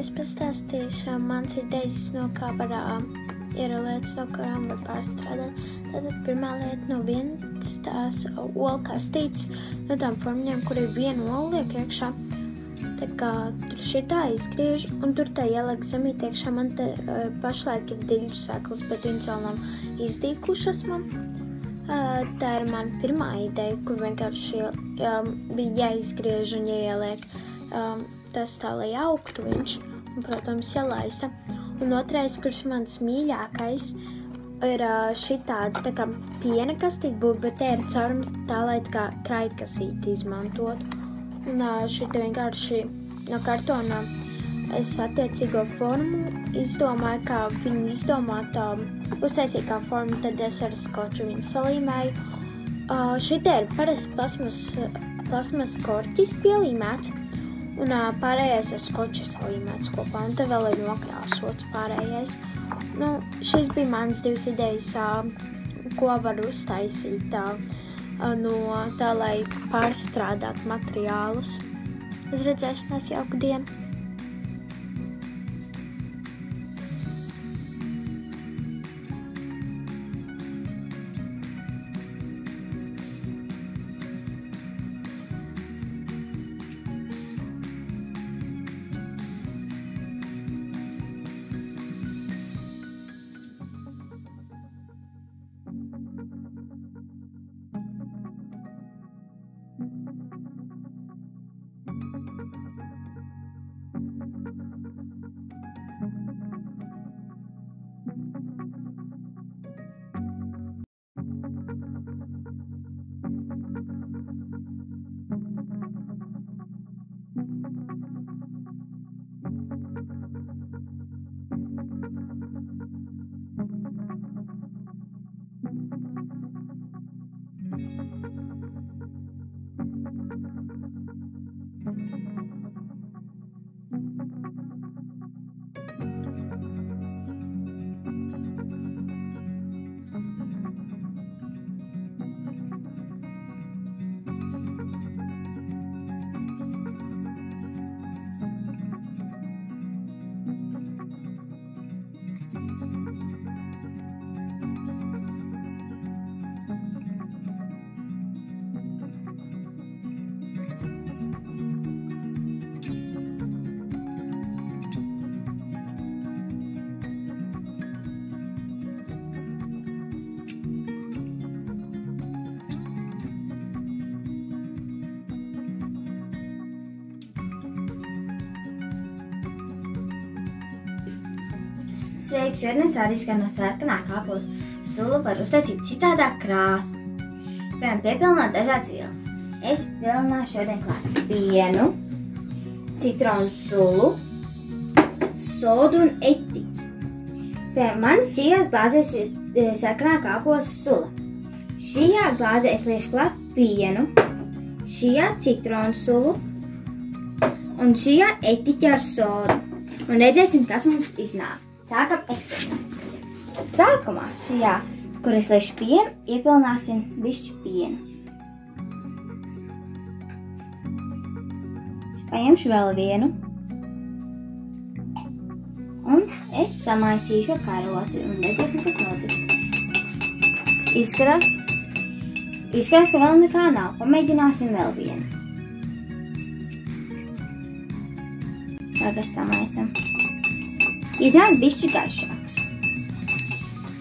Es pastāstīšu mans idejas, no kā var um, ir lietas, no kurām var pārstrādāt. Tātad pirmā lieta no vienas tās olu kastītes, no tām formiņām, kur ir viena olu liek iekšā. Tā kā tur šitā izgriež, un tur tā ieliek zemīt iekšā. Man te uh, pašlaik ir diļu sēklas, bet viņas vēl nav izdīkušas man. Uh, tā ir mana pirmā ideja, kur vienkārši um, bija jāizgriež un jāieliek um, tas tā, lai augtu viņš, un, protams, jālaisa. Un otrais, kurš mans mīļākais, ir šī tāda tā kā piena kastīte būtu, bet te ir caurums tā, lai tā kā kraikasīti izmantotu. Un šī te vienkārši no kartona es attiecīgo formu izdomāju, kā viņu izdomāt, um, uztaisīju kā formu, tad es ar skoču viņu salīmēju. Uh, šī te ir parasti plasmas, plasmas korķis pielīmēts, un pārējais ir skoča salīmēts kopā, un te vēl ir nokrāsots pārējais. Nu, šis bija mans divas idejas, ko var uztaisīt no tā, lai pārstrādātu materiālus. Uz redzēšanās jauku dienu! Sveiki, šodien arī no sarkanā kāpos sulu var uztaisīt citādāk krāsu. Piemēram, piepilnāt dažādas vielas. Es pilnāšu šodien klāt pienu, citronu sulu, sodu un etiķi. Piemēram, man šajās glāzēs ir e, sarkanā kāpos sula. Šajā glāzē es liešu klāt pienu, šajā citronu sulu un šajā etiķi ar sodu. Un redzēsim, kas mums iznāk. Sākam eksperimentu. Sākumā šajā, kur es liešu pienu, iepilnāsim bišķi pienu. Paņemšu vēl vienu. Un Es samaisīšu ar karoti un redzēsim, kas notiks. Izskatās, izskatās, ka vēl nekā nav. Pamēģināsim vēl vienu. Tagad samaisam. Izrādās bišķi gaišāks.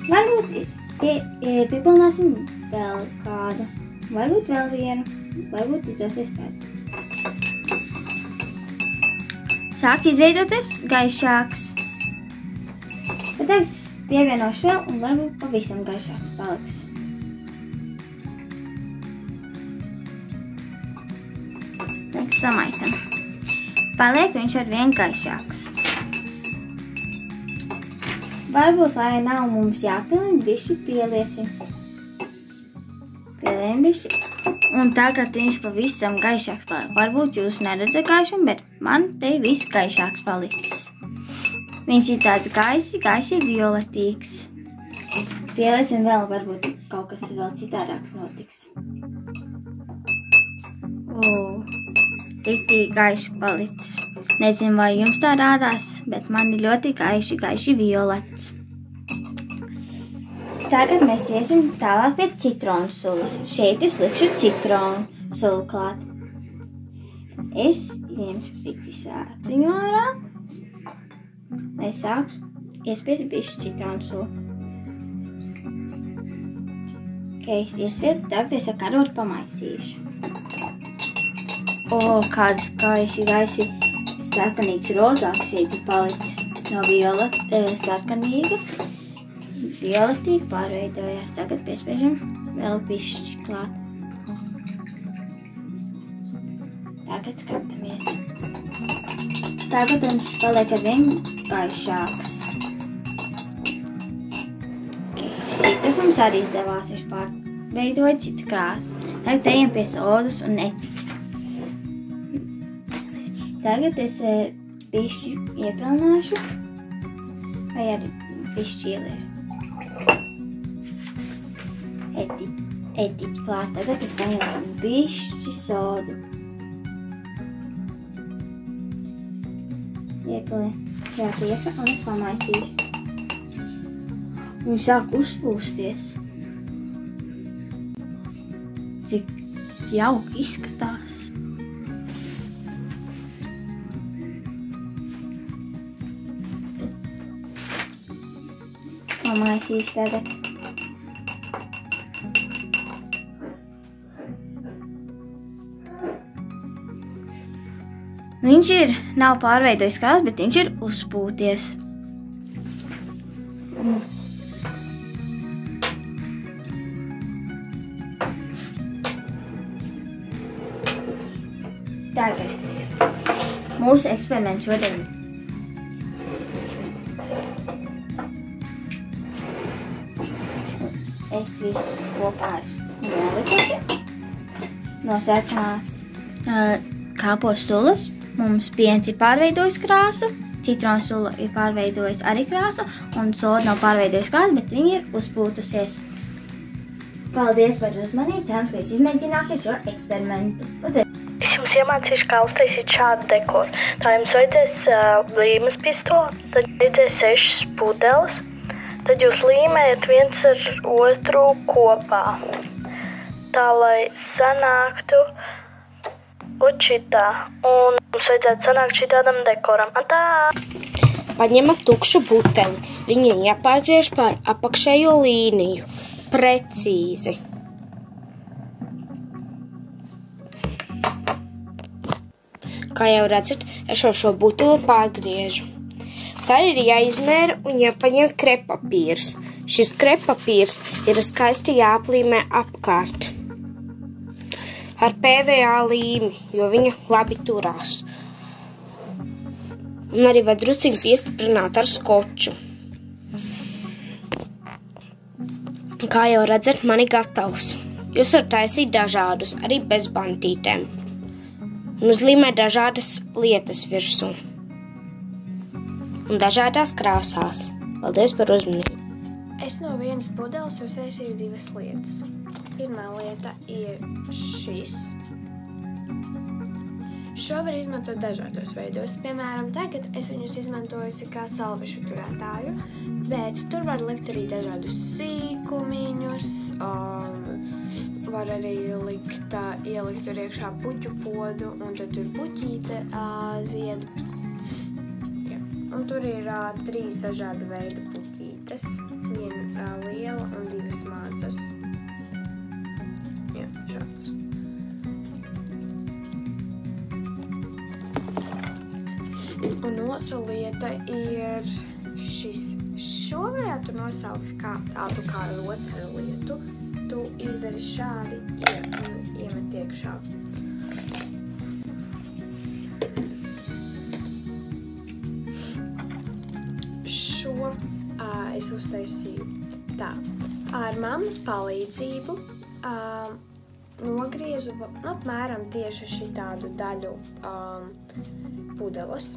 Varbūt pie, piepilnāsim vēl kādu. Varbūt vēl vienu. Varbūt izdosies tādu. Sāk izveidoties gaišāks. Bet tagad pievienošu vēl un varbūt pavisam gaišāks paliks. Tagad samaisam. Paliek viņš ar vien gaišāks. Varbūt, lai nav mums jāpilina, bišķi pieliesim. Pieliem bišķi. Un tagad viņš pavisam gaišāks paliek. Varbūt jūs neredzat gaišumu, bet man te viss gaišāks paliks. Viņš ir tāds gaiši, gaiši violetīgs. Pieliesim vēl, varbūt kaut kas vēl citādāks notiks. O, tik gaiši palicis. Nezinu, vai jums tā rādās, bet man ir ļoti gaiši, gaiši violets. Tagad mēs iesim tālāk pie citronu sulas. Šeit es likšu citronu sulu klāt. Es ņemšu pici sēkliņu ārā, lai sāktu iespiest bišķi citronu sulu. Ok, es iespiedu, tagad es ar karotu pamaisīšu. O, kāds gaiši, gaiši sarkanīgs rozāks šeit ir palicis no violet, e, sarkanīga. Violetīgi pārveidojās. Tagad piespiežam vēl pišķi klāt. Tagad skatāmies. Tagad viņš paliek ar vien gaišāks. Okay. Tas mums arī izdevās. Viņš pārveidoja citu krāsu. Tagad ejam pie sodas un etiķa. Tagad es pišķi iepilnāšu, vai arī pišķi ieliešu. Etiķi, etiķi klāt. Tagad es paņemšu pišķi sodu. Iepilinu šajā priekšā un es pamaisīšu. Viņš sāk uzpūsties. Cik jauki izskatās. Pamaisīšu tagad. Viņš ir, nav pārveidojis krāsu, bet viņš ir uzpūties. Tagad mūsu eksperiments šodien no sarkanās uh, kāpos sulas. Mums piens ir pārveidojis krāsu, citrons sula ir pārveidojis arī krāsu, un soda nav pārveidojis krāsu, bet viņa ir uzpūtusies. Paldies par uzmanību! Cerams, ka jūs izmēģināsiet šo eksperimentu. Lūdzu, Es jums iemācīšu, kā uztaisīt šādu dekoru. Tā jums vajadzēs uh, līmes pistoli, tad vajadzēs sešas pudeles. Tad jūs līmējat viens ar otru kopā. Tā lai sanāktu učitā. Un mums vajadzētu sanākt šitādam dekoram. Atā! Paņemat tukšu buteli. Viņa jāpārgriež pār apakšējo līniju. Precīzi. Kā jau redzat, es šo, šo buteli pārgriežu. Tad ir jāizmēra un jāpaņem krepapīrs. Šis krepapīrs ir skaisti jāplīmē apkārt ar PVA līmi, jo viņa labi turās. Un arī var drusciņi piestiprināt ar skoču. Kā jau redzat, man ir gatavs. Jūs varat taisīt dažādus, arī bez bantītēm. Un uzlīmēt dažādas lietas virsū. Un dažādās krāsās. Paldies par uzmanību! Es no vienas pudeles uztaisīju divas lietas. Pirmā lieta ir šis. Šo var izmantot dažādos veidos. Piemēram, tagad es viņus izmantoju kā salvešu turētāju, bet tur var likt arī dažādus sīkumiņus. Um, var arī likt, uh, ielikt tur iekšā puķu podu, un tad tur puķīte uh, zied. Un tur ir uh, trīs dažādi veidi puķītes. Viena uh, liela un divas mazas. Jā, šāds. Un otra lieta ir šis. Šo varētu nosaukt kā tādu kā rotary lietu. Tu izdari šādi iemet iekšā. Uztaisīju tā. Ar mammas palīdzību uh, nogriezu nu, apmēram tieši šī tādu daļu um, pudeles.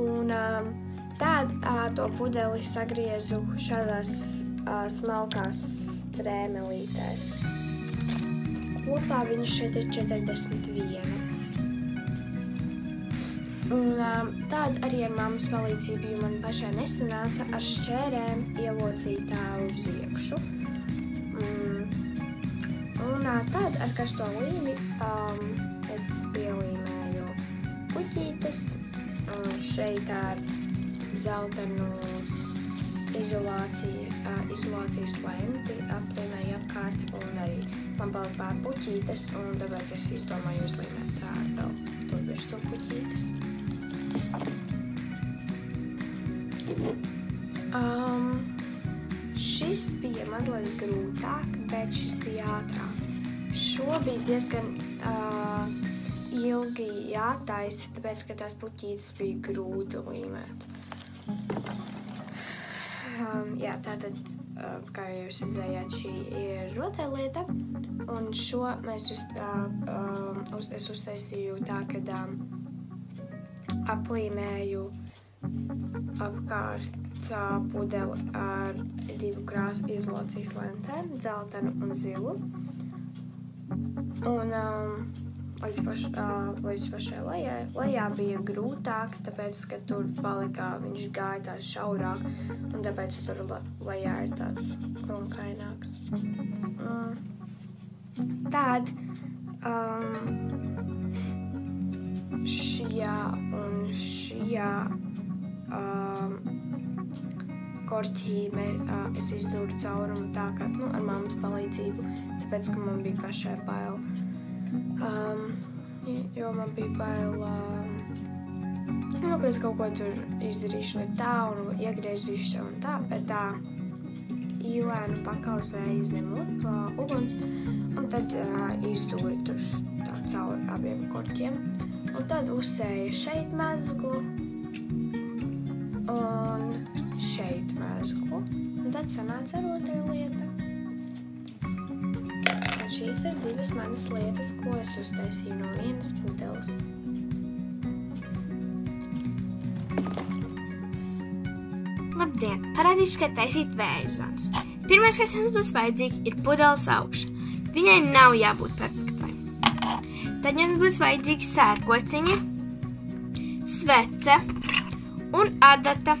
Un um, tad uh, to pudeli sagriezu šādās uh, smalkās strēmelītēs. Kopā viņš šeit ir 41. Un um, tāda arī ar mammas palīdzību, jo man pašai nesanāca ar šķērēm ielocīt tā uz iekšu. Mm. Un uh, tad ar karsto līmi um, es pielīmēju puķītes. Un šeit ar dzeltenu izolāciju, uh, izolācijas lenti aplīmēju apkārt un arī man palika puķītes un tāpēc es izdomāju uzlīmēt ar vēl to virsū puķītes. Mazliet grūtāk, bet šis bija ātrāk. Šo bija diezgan uh, ilgi jātaisa, tāpēc, ka tās puķītes bija grūti līmēt. Um, jā, tātad, uh, kā jūs redzējāt, šī ir rotaļlieta, un šo mēs uz, uh, um, uz, es uztaisīju tā, ka um, aplīmēju apkārt tā pudeli ar divu krāsu izolācijas lentēm, dzeltenu un zilu. Un um, līdz, paš, uh, līdz pašai lejai, lejā bija grūtāk, tāpēc, ka tur palika, viņš gāja tā šaurāk, un tāpēc tur le, lejā ir tāds krunkaināks. Mm. Tad um, šajā un šajā um, korķī mē, uh, es izdūru caurumu tā kā nu, ar mammas palīdzību, tāpēc, ka man bija pašai bail. Um, jo man bija bail, um, nu, ka es kaut ko tur izdarīšu ne tā un iegriezīšu un tā, bet tā īlēnu pakausēju zem uguns un tad uh, izdūru tur tā cauri abiem korķiem. Un tad uzsēju šeit mezglu un šeit mezglu. Un tad sanāca rotaļa lieta. Un šīs ir divas manas lietas, ko es uztaisīju no vienas pudeles. Labdien! Parādīšu, kā taisīt zāles. Pirmais, kas jums būs vajadzīgi, ir pudeles augša. Viņai nav jābūt perfektai. Tad jums būs vajadzīgi sērkociņi, svece un adata,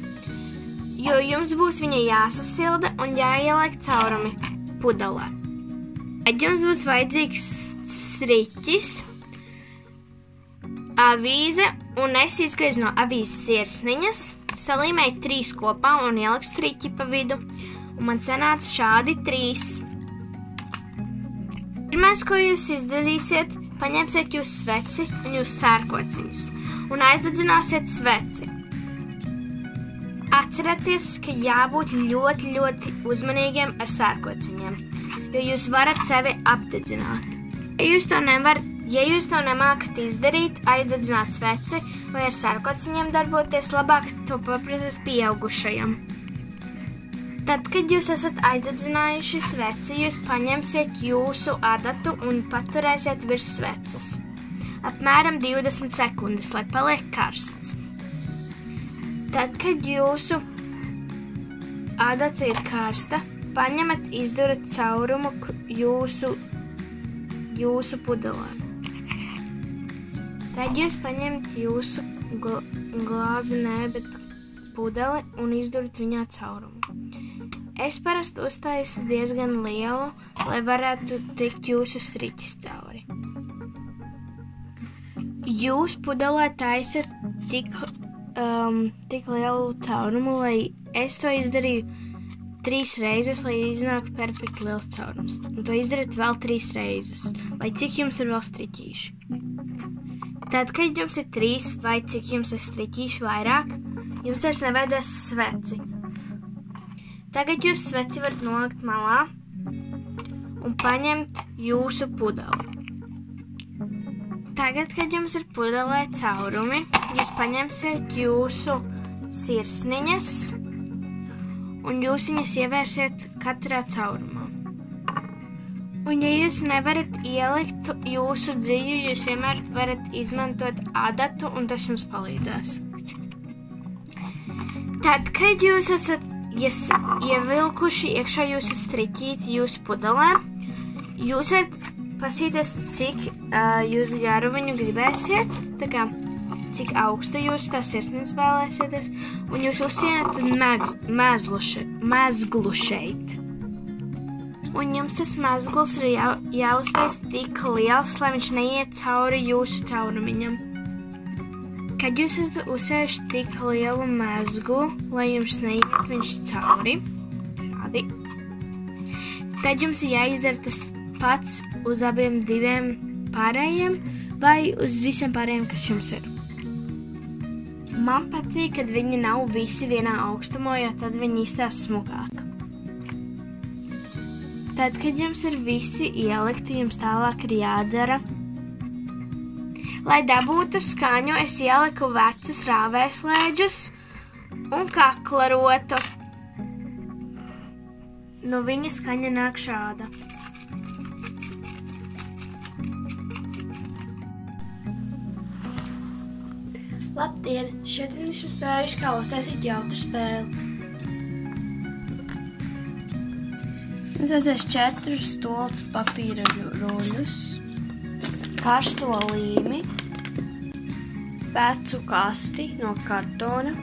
jo jums būs viņa jāsasilda un jāieliek caurumi pudelē. Tad jums būs vajadzīgs striķis, avīze un es izgriezu no avīzes sirsniņas, salīmēju trīs kopā un ieliku striķi pa vidu, un man sanāca šādi trīs. Pirmais, ko jūs izdarīsiet, paņemsiet jūsu sveci un jūsu sērkociņus un aizdedzināsiet sveci. Atcerieties, ka jābūt ļoti, ļoti uzmanīgiem ar sērkociņiem, jo jūs varat sevi apdedzināt. Ja jūs to nevarat, ja jūs to nemākat izdarīt, aizdedzināt sveci vai ar sērkociņiem darboties, labāk to paprasīt pieaugušajam. Tad, kad jūs esat aizdedzinājuši sveci, jūs paņemsiet jūsu adatu un paturēsiet virs sveces. Apmēram 20 sekundes, lai paliek karsts. Tad, kad jūsu adata ir karsta, paņemat izdurat caurumu jūsu, jūsu pudelē. Tad jūs paņemat jūsu gl glāzi, nē, bet pudeli un izdurat viņā caurumu. Es parasti uztaisu diezgan lielu, lai varētu tikt jūsu striķis cauri. Jūs pudelē taisat tik, um, tik lielu caurumu, lai es to izdarīju trīs reizes, lai iznāktu perfekti liels caurums. Un to izdarīt vēl trīs reizes, vai cik jums ir vēl striķīši. Tad, kad jums ir trīs vai cik jums ir striķīši vairāk, jums vairs nevajadzēs sveci. Tagad jūs sveci varat nolikt malā un paņemt jūsu pudeli. Tagad, kad jums ir pudelē caurumi, jūs paņemsiet jūsu sirsniņas un jūs viņas ievērsiet katrā caurumā. Un, ja jūs nevarat ielikt jūsu dzīvi, jūs vienmēr varat izmantot adatu, un tas jums palīdzēs. Tad, kad jūs esat ies, ievilkuši iekšā jūsu striķīti jūsu pudelē, jūs varat pasīties, cik uh, jūs garu viņu gribēsiet, tā kā cik augsta jūs tās sirsnības vēlēsieties, un jūs uzsienat mezglu šeit. Un jums tas mezgls ir jau, jāuztais tik liels, lai viņš neiet cauri jūsu caurumiņam. Kad jūs uzsējuši tik lielu mezglu, lai jums neiet viņš cauri, šādi, tad jums ir jāizdara tas pats uz abiem diviem pārējiem vai uz visiem pārējiem, kas jums ir. Man patīk, kad viņi nav visi vienā augstumā, jo tad viņi izstāsta smukāk. Tad, kad jums ir visi ielikti, jums tālāk ir jādara Lai dabūtu skaņu, es ieliku vecus rāvēslēdžus un kaklarotu. Nu, viņa skaņa nāk šāda. Labdien! Šodien esmu spējuši kā uztaisīt jautru spēli. Es aizēšu četrus stolus papīra ruļus karsto līmi, vecu kasti no kartona,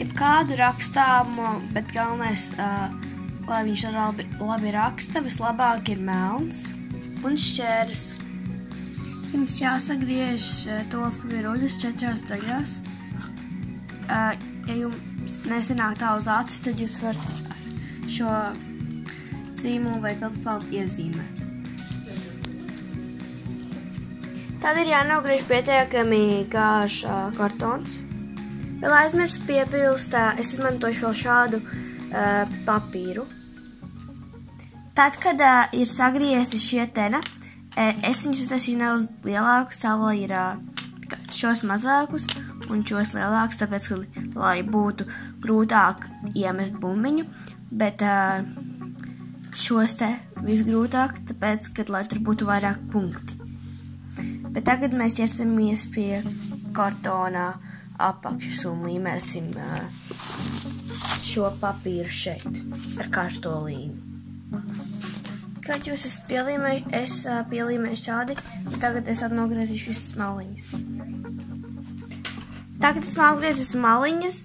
jebkādu rakstāmo, bet galvenais, uh, lai viņš labi, labi raksta, vislabāk ir melns un šķērs. Jums jāsagriež tos papīruļus četrās daļās. Uh, ja jums nesanāk tā uz acis, tad jūs varat šo zīmolu vai pildspalvu iezīmēt. Tad ir jānogriež pietiekami gāžs uh, kartons. Vēl aizmirsu piepilst, uh, es izmantošu vēl šādu uh, papīru. Tad, kad uh, ir sagriezti šie tena, es viņus uztaisīju nedaudz lielākus, tā lai ir šos mazākus un šos lielākus, tāpēc, ka, lai būtu grūtāk iemest bumbiņu, bet šos te visgrūtāk, tāpēc, ka, lai tur būtu vairāk punkti. Bet tagad mēs ķersimies pie kartonā apakšas un līmēsim šo papīru šeit ar karsto līmi. Kad jūs esat pielīmējuši, es pielīmēju šādi, tagad es atnogriezīšu visas maliņas. Tagad es atgriezīšu maliņas,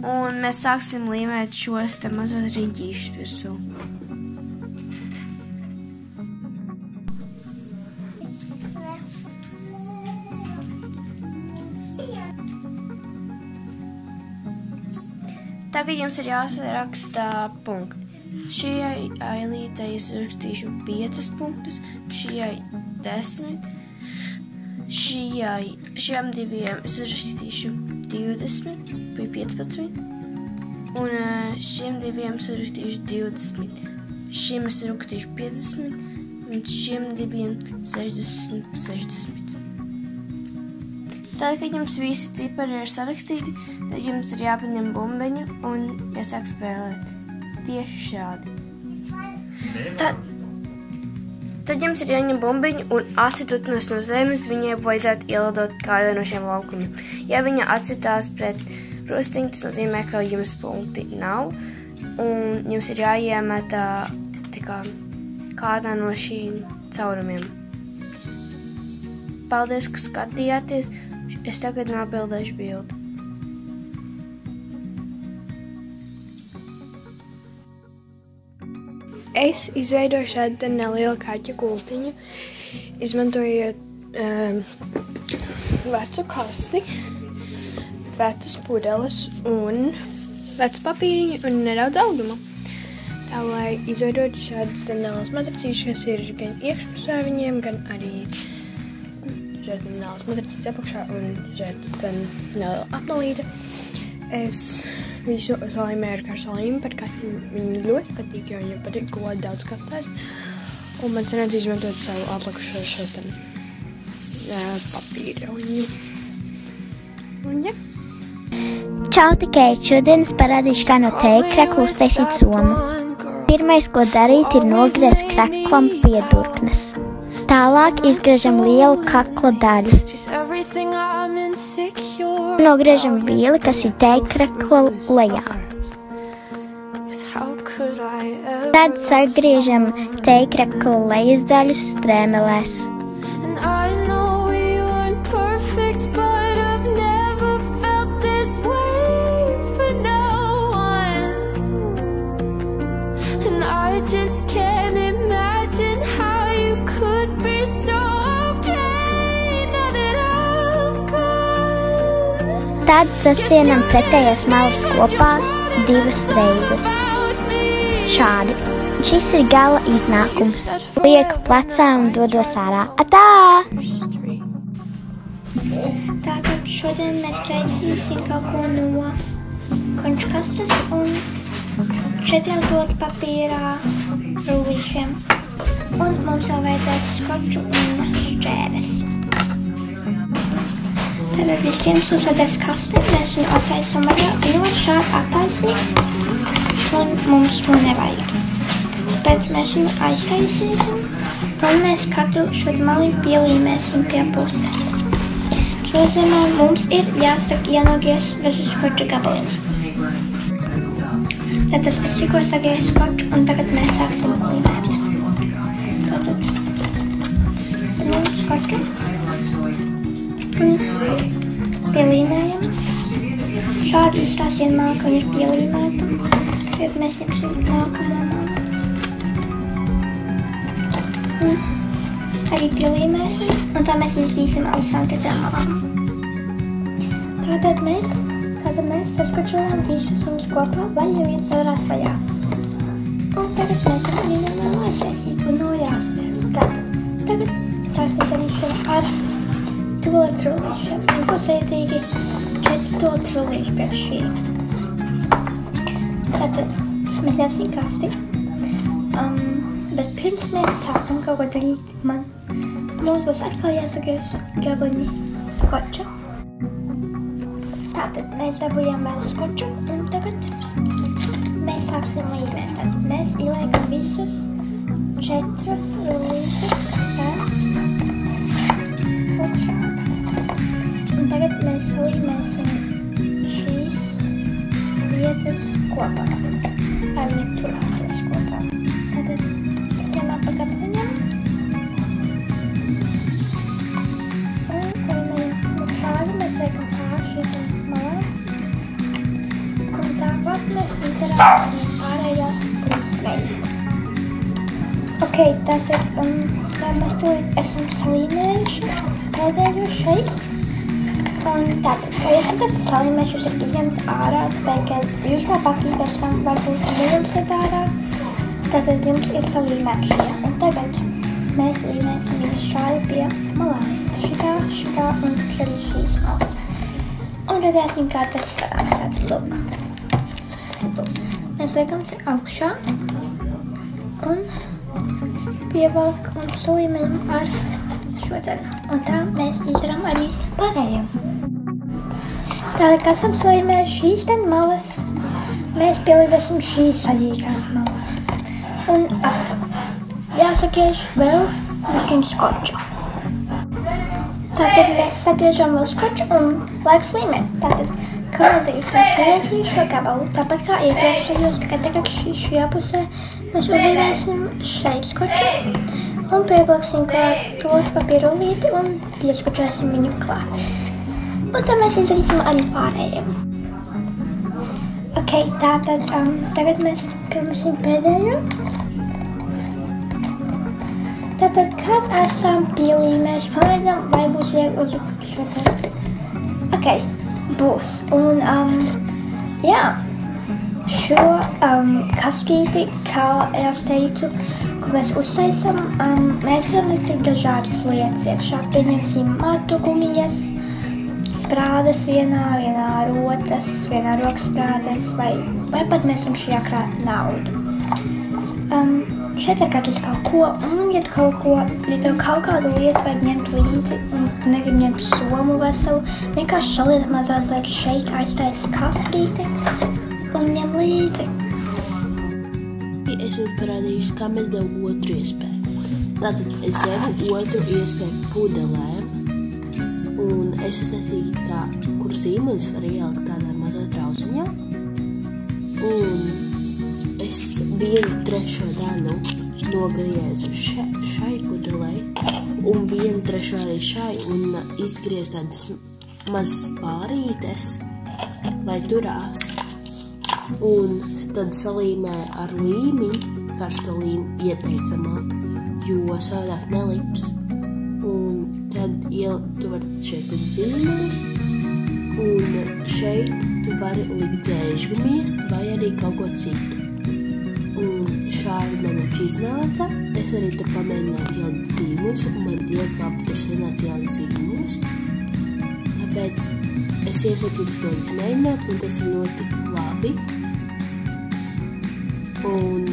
un mēs sāksim līmēt šos te mazos riņķīšus virsū. Tagad jums ir jāsaraksta punkti. Šajai ailītei es rakstīšu 5 punktus, šajai 10, šajai, šiem diviem es rakstīšu 20 vai 15, un šiem diviem es rakstīšu 20, šim es rakstīšu 50, un šiem diviem 60, 60. Tad, kad jums visi cipari ir sarakstīti, tad jums ir jāpaņem bumbiņu un jāsāk spēlēt. Tieši šādi. Tad, tad jums ir jāņem bumbiņu un atsitutnes no zemes viņai vajadzētu ielidot kādā no šiem laukumiem. Ja viņa atsitās pret krustiņu, tas nozīmē, ka jums punkti nav un jums ir jāiemet kā, kādā no šīm caurumiem. paldies, ka skatījāties. Es tagad nobildēšu bildi. Es izveidoju šādu nelielu kaķu gultiņu, izmantojot um, vecu kasti, vecas pudeles un vecu papīriņu un nedaudz auguma. Tā lai izveidotu šādus nelielas matricīšas, kas ir gan iekšpusē viņiem, gan arī šeit nelielas matricītes apakšā un šeit neliela apmalīte. Es visu salīmēju ar karsalīm par kaķi. Viņu ļoti patīk, jo viņam patīk ko daudz kastēs. Un man sanāca izmantot savu atlikušo šo tam papīra. Un, un ja. Čau tikai šodienas parādīšu, kā no tēkrakla uztaisīt somu. Pirmais, ko darīt, ir nogriezt kraklam piedurknes. Tālāk izgriežam lielu kakla daļu. Nogriežam vīli, kas ir tēkrakla lejā. Tad sagriežam tēkrakla lejas daļu strēmelēs. Tad sasienam pretējās malas kopā divas reizes. Šādi. Šis ir gala iznākums. Lieku plecā un dodos ārā. Atā! Tātad šodien mēs taisīsim kaut ko no konču kastes un četriem dots papīrā rullīšiem. Un mums vēl vajadzēs skoču un šķēres. Tātad vispirms uzvedēs kasti, mēs viņu attaisam vaļā. Var šādi attaisīt, un mums to nevajag. Pēc mēs viņu aiztaisīsim, un mēs katru šo malu pielīmēsim pie puses. Nozīmē, mums ir jāsaka ienogries visu skoču gabaliņu. Tātad es tikko sagriezu skoču, un tagad mēs sāksim līmēt. Tātad nu, skoču pielīmējam. Šādi izstāsiet malku, ka viņa ir pielīmēta. Tagad mēs ņemsim nākamo malku. Un arī pielīmēsim, un tā mēs izdīsim ar visām citām malām. Tātad mēs, tātad mēs saskačojam visus viņus kopā, vai neviens nevarās vaļā. Un tagad mēs tualetu rullīšiem. Un vajadzīgi četri tualetu rullīši pēc šī. Tātad mēs ņemsim kasti. Um, bet pirms mēs sākam kaut ko darīt, man mums būs atkal jāsagriež gabaliņi skoča. Tātad mēs dabūjām vēl skoču, un tagad mēs sāksim līmēt. Tad mēs ieliekam visus četras rullīšas, kas tā. Tagad mēs līmēsim šīs vietas kopā. Ar viņu turēties kopā. Tātad. Un līmējam un šādi mēs liekam pār šīm malām. Un tāpat mēs izdarām ārējās trīs veidus. Ok, tātad um, tā mēs to esam salīmējuši pēdējo šeit. Un tātad, kā jūs esat salīmējuši, jūs varat izņemt ārā, tāpēc, ka jūs tāpat pēc tam varbūt nejumsiet ārā. Tātad jums ir salīmēti šie. Un tagad mēs līmēsim viņus šādi pie malām. Šitā, šitā un arī šīs malas. Un redzēsim, kā tas sanāks. Tātad, lūk. Mēs liekam te augšā un pievelk un salīmējam ar šo daļu. Un tā mēs izdarām arī pārējiem. Kas esam salīmējuši šīs te malas, mēs pielīmēsim šīs vaļīgās malas. Un atkal jāsagriež vēl mazliet skoču. Tātad mēs sagriežam vēl skoču un laiks līmēt. Tātad, kamēr mēs griežam šo gabalu, tāpat kā iepriekšējos, tikai tagad šī šajā pusē, mēs uzlīmēsim šeit skoču. Un pievilksim klāt to papīru līti un pieskatēsim viņu klāt. Tad mēs izdarīsim arī pārējiem. Ok, tātad um, tagad mēs filmēsim pēdējo. Tātad, kad esam pielīmējuši, pamēģinām, vai būs viegli uzrakstīt. Ok, būs. Un, um, jā, šo um, kastīti, kā jau teicu, ko mēs uztaisam, um, mēs varam likt dažādas lietas iekšā. Pieņemsim matu gumijas, sprādes vienā, vienā rotas, vienā rokas sprādes, vai, vai pat mēs varam šajā krāt naudu. Um, šeit ir katrs kaut ko, un ja tu kaut ko, ja tev kaut kādu lietu vajag ņemt līdzi, un tu negribi ņemt somu veselu, vienkārši saliet mazās lietas šeit, aiztais kastīti un ņem līdzi. Es jums parādīšu, kā mēs devam otru iespēju. Tātad es devu otru iespēju pudelēm, es uztaisīju tā, kur zīmuļus var ielikt tādā mazā trauciņā. Un es vienu trešo daļu nogriezu še, šai pudelei, un vienu trešo arī šai, un izgriezu tādas mazas pārītes, lai turās. Un tad salīmē ar līmi, karsto līmi ieteicamāk, jo savādāk nelips. Tad ielikt, tu vari šeit likt dzīvumus, un šeit tu vari likt dzēžgumies vai arī kaut ko citu. Un šādi man viņš iznāca. Es arī tur pamēģināju ielikt zīmuļus, un man ļoti labi tur sanāca ielikt zīmuļus. Tāpēc es iesaku jums to izmēģināt, un tas ir ļoti labi. Un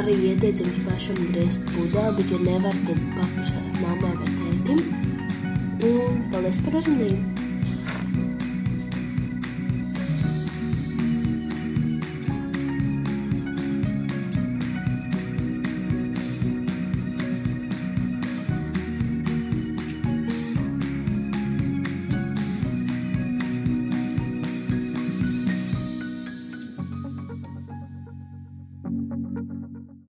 arī ieteicu jums pašam griezt pudelī, bet, ja nevar, tad paprasāt mammai vai tētim. Un paldies par uzmanību!